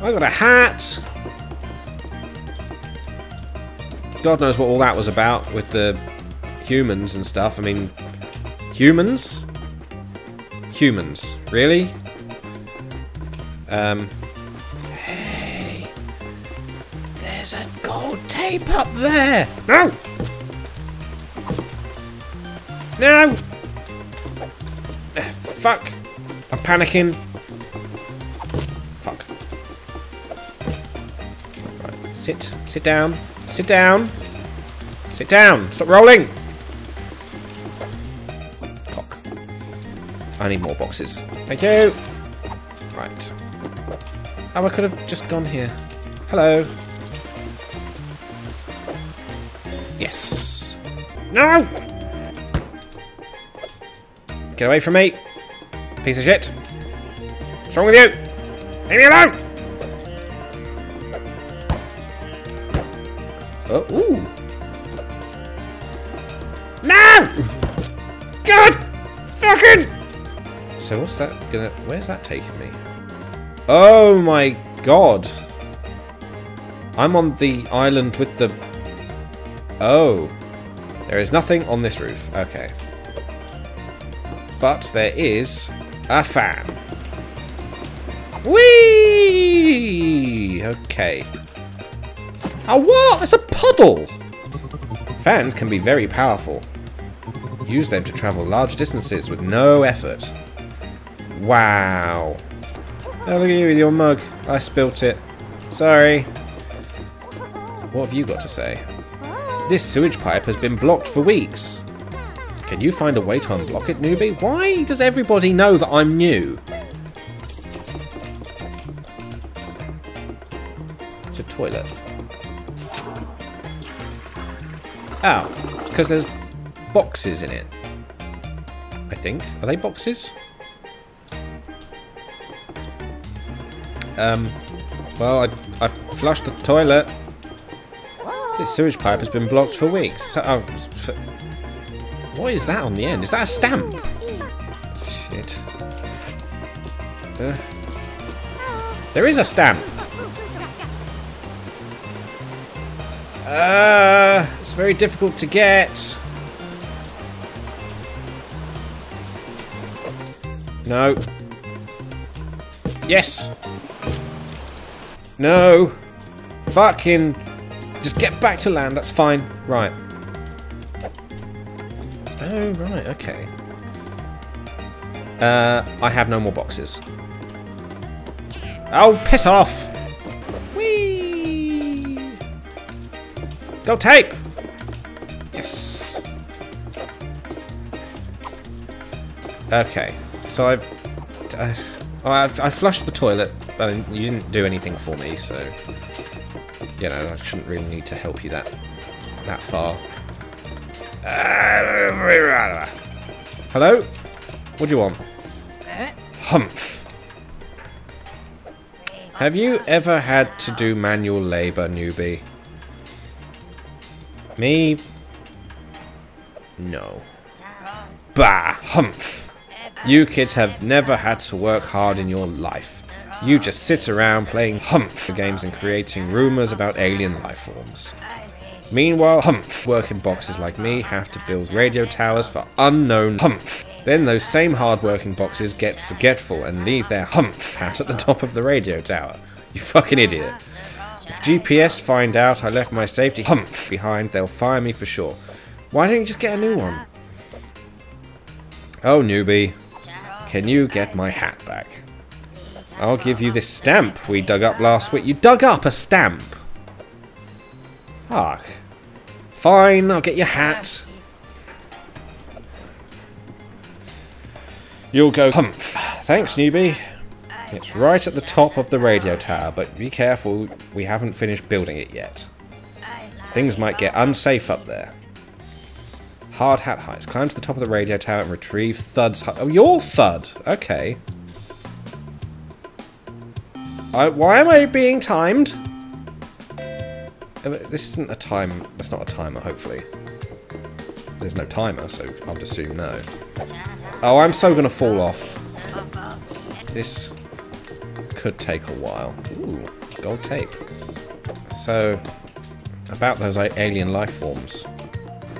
I got a hat. God knows what all that was about with the humans and stuff. I mean, humans? Humans. Really? Um. Hey. There's a gold tape up there. No! No! Fuck. I'm panicking. Sit. Sit down. Sit down. Sit down. Stop rolling. I need more boxes. Thank you. Right. Oh, I could have just gone here. Hello. Yes. No! Get away from me. Piece of shit. What's wrong with you? Leave me alone! Oh, ooh. No! God! Fucking! So what's that gonna... Where's that taking me? Oh my god. I'm on the island with the... Oh. There is nothing on this roof. Okay. But there is a fan. Whee! Okay. A what? It's a puddle! Fans can be very powerful. Use them to travel large distances with no effort. Wow. Oh, look at you with your mug. I spilt it. Sorry. What have you got to say? This sewage pipe has been blocked for weeks. Can you find a way to unblock it, newbie? Why does everybody know that I'm new? It's a toilet. Oh, because there's boxes in it. I think. Are they boxes? Um, well, I, I flushed the toilet. This sewage pipe has been blocked for weeks. So, oh, for, what is that on the end? Is that a stamp? Shit. Uh, there is a stamp. Uh, it's very difficult to get. No. Yes. No. Fucking. Just get back to land. That's fine. Right. Oh, right. Okay. Uh, I have no more boxes. Oh, piss off! Whee! Go tape! Yes. Okay. So I've, uh, I've I flushed the toilet, but you didn't do anything for me, so you know I shouldn't really need to help you that that far. Hello? What do you want? Humph. Have you ever had to do manual labour, newbie? Me? No. Bah! Humph! You kids have never had to work hard in your life. You just sit around playing humph games and creating rumours about alien life forms. Meanwhile, humph working boxes like me have to build radio towers for unknown humph. Then those same hard-working boxes get forgetful and leave their humph hat at the top of the radio tower. You fucking idiot. If GPS find out I left my safety humph behind, they'll fire me for sure. Why don't you just get a new one? Oh, newbie. Can you get my hat back? I'll give you this stamp we dug up last week. You dug up a stamp? Fuck. Fine, I'll get your hat. You'll go humph. Thanks, newbie. It's right at the top of the radio tower, but be careful, we haven't finished building it yet. Things might get unsafe up there. Hard hat heights. Climb to the top of the radio tower and retrieve Thud's. Oh, you're Thud! Okay. I, why am I being timed? Uh, this isn't a time... That's not a timer, hopefully. There's no timer, so I would assume no. Oh, I'm so gonna fall off. This could take a while. Ooh, gold tape. So, about those alien life forms.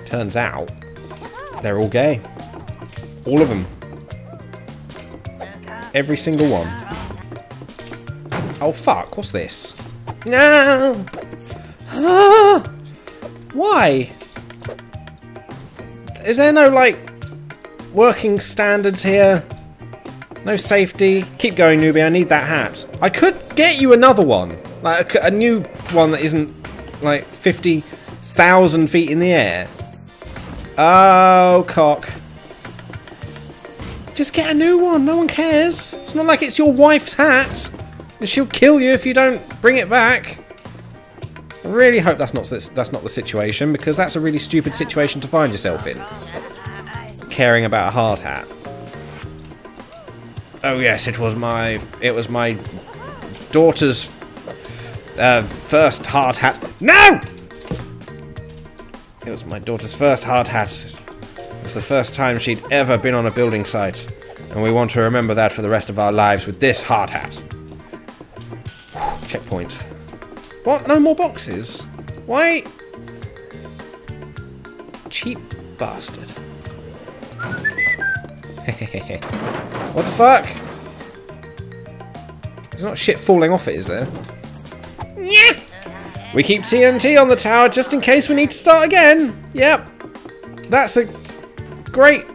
Turns out, they're all gay. All of them. Every single one. Oh fuck, what's this? No! Ah! Why? Is there no, like, working standards here? No safety? Keep going, newbie, I need that hat. I could get you another one. Like, a, a new one that isn't, like, 50,000 feet in the air. Oh, cock. Just get a new one, no one cares. It's not like it's your wife's hat. And she'll kill you if you don't bring it back. I really hope that's not that's not the situation because that's a really stupid situation to find yourself in. Caring about a hard hat. Oh yes, it was my it was my daughter's uh, first hard hat. No! It was my daughter's first hard hat. It was the first time she'd ever been on a building site, and we want to remember that for the rest of our lives with this hard hat. Checkpoint. What? No more boxes? Why? Cheap bastard. what the fuck? There's not shit falling off it, is there? Yeah. We keep TNT on the tower just in case we need to start again. Yep. That's a great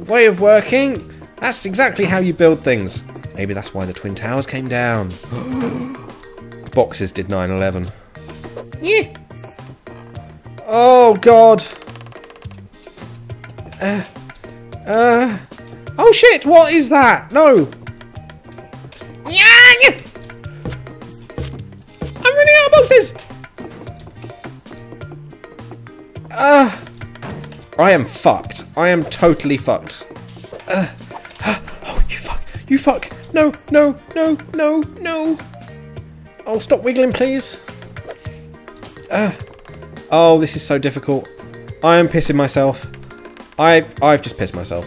way of working. That's exactly how you build things. Maybe that's why the Twin Towers came down. Boxes did 9-11. Yeah. Oh, God. Uh, uh. Oh, shit. What is that? No. I'm running out of boxes. Uh. I am fucked. I am totally fucked. Uh, oh, you fuck. You fuck. No, no, no, no, no. Oh, stop wiggling, please. Uh, oh, this is so difficult. I am pissing myself. I, I've just pissed myself.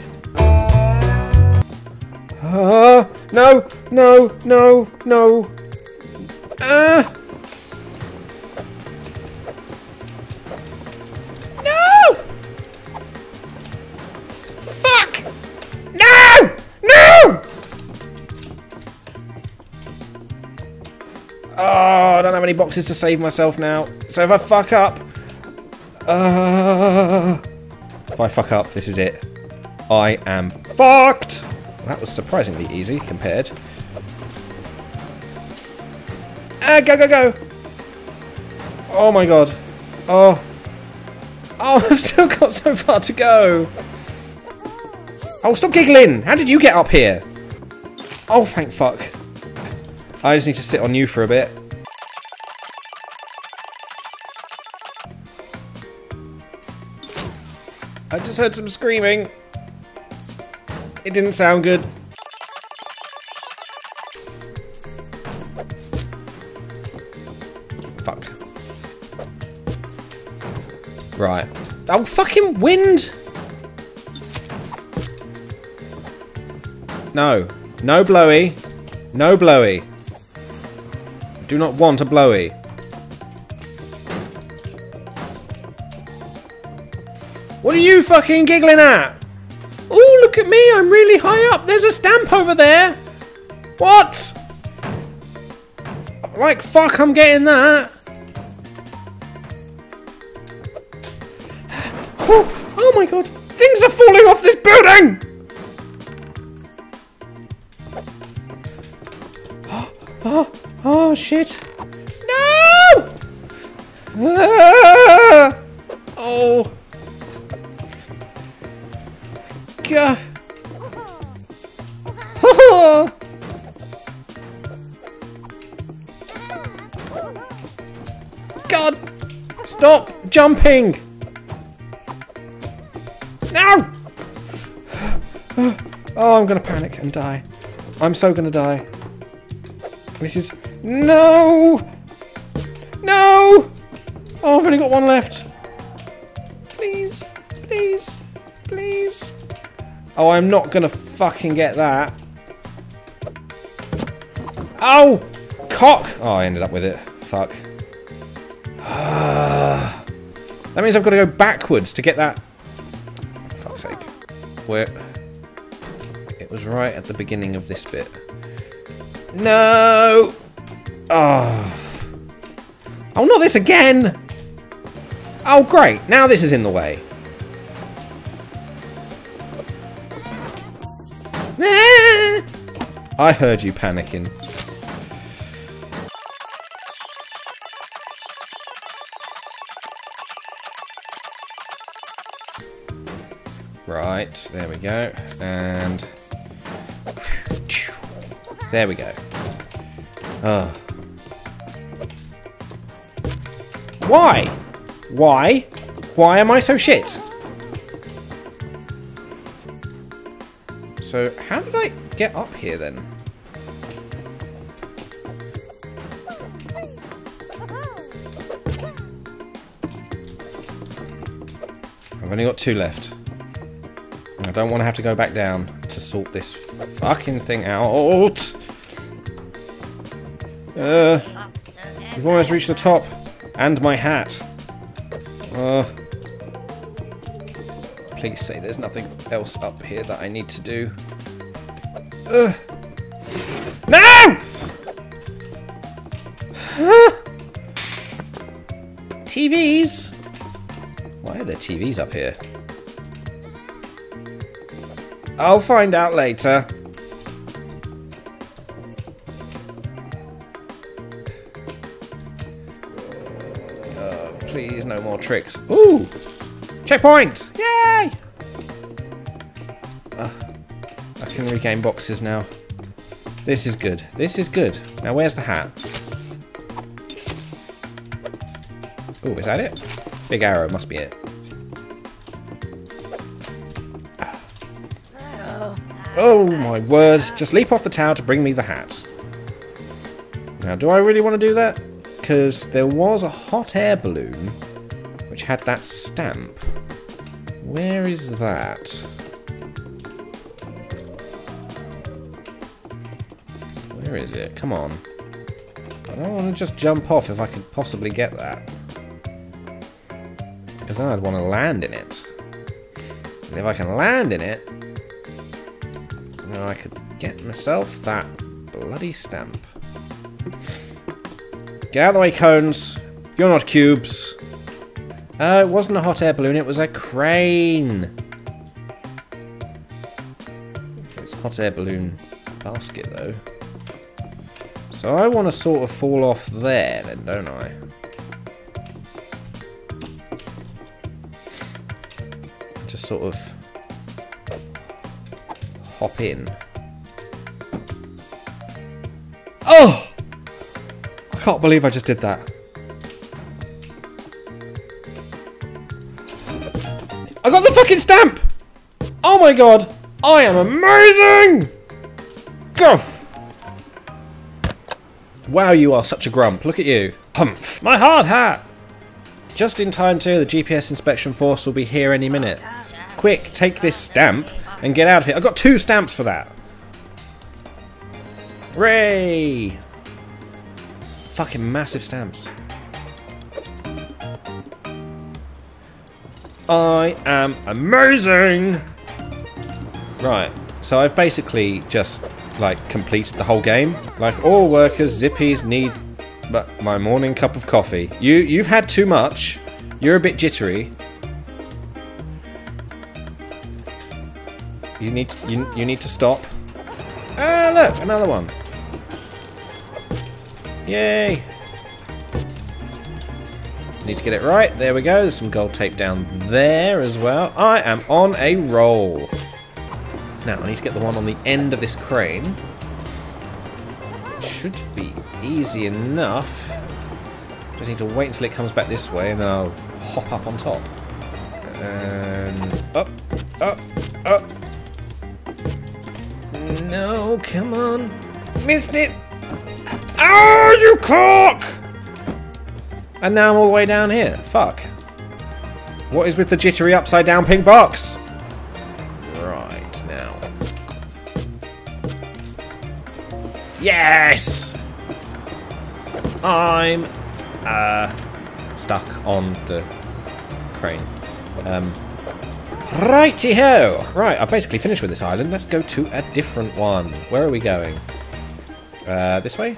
No, no, no, no. Uh, no, Fuck! no, no, no. Ah! Uh. many boxes to save myself now. So if I fuck up... Uh, if I fuck up, this is it. I am fucked! That was surprisingly easy compared. Ah, go, go, go! Oh my god. Oh. Oh, I've still got so far to go. Oh, stop giggling! How did you get up here? Oh, thank fuck. I just need to sit on you for a bit. I just heard some screaming. It didn't sound good. Fuck. Right. Oh, fucking wind! No. No blowy. No blowy. Do not want a blowy. What are you fucking giggling at? Oh, look at me, I'm really high up. There's a stamp over there. What? Like, fuck, I'm getting that. Oh my god, things are falling off this building! Oh, oh, oh shit. No! Ah! Oh. God. God! Stop jumping! No! Oh, I'm gonna panic and die. I'm so gonna die. This is... No! No! Oh, I've only got one left. Please. Please. Please. Oh, I'm not gonna fucking get that. Oh! Cock! Oh, I ended up with it. Fuck. that means I've got to go backwards to get that... Fuck's sake. Where... It was right at the beginning of this bit. No! Oh. Oh, not this again! Oh, great. Now this is in the way. I heard you panicking. Right, there we go. And... There we go. Oh. Why? Why? Why am I so shit? So, how did I get up here then? I've only got two left. I don't want to have to go back down to sort this fucking thing out. Uh, we've almost reached the top. And my hat. Uh, please say there's nothing else up here that I need to do. Uh, no! TVs? Why are there TVs up here? I'll find out later. Oh, please, no more tricks. Ooh! Checkpoint! Yay! Uh, I can regain boxes now. This is good. This is good. Now, where's the hat? Oh, is that it? Big arrow must be it. Oh my word, just leap off the tower to bring me the hat. Now, do I really want to do that? Because there was a hot air balloon which had that stamp. Where is that? Where is it? Come on. I don't want to just jump off if I could possibly get that. Because then I'd want to land in it. And if I can land in it, then I could get myself that bloody stamp. Get out of the way, cones. You're not cubes. Uh, it wasn't a hot air balloon, it was a crane. It's a hot air balloon basket, though. So I want to sort of fall off there, then, don't I? Just sort of hop in. Oh! I can't believe I just did that. I got the fucking stamp! Oh my god! I am amazing! Go! Wow, you are such a grump. Look at you. Humph. My hard hat! Just in time too, the GPS inspection force will be here any minute. Quick, take this stamp and get out of here. I've got two stamps for that. Ray! Fucking massive stamps. I am amazing! Right, so I've basically just, like, completed the whole game. Like, all workers, zippies need but my morning cup of coffee. You, you've had too much. You're a bit jittery. You need to, you, you need to stop. Ah, look, another one. Yay! Need to get it right. There we go. There's some gold tape down there as well. I am on a roll. Now, I need to get the one on the end of this crane. It should be easy enough. Just need to wait until it comes back this way and then I'll hop up on top. And up, up, up. No, come on. Missed it. Oh, you cock! And now I'm all the way down here. Fuck. What is with the jittery upside down pink box? Yes! I'm uh, stuck on the crane. Um, righty-ho! Right, I've basically finished with this island. Let's go to a different one. Where are we going? Uh, this way?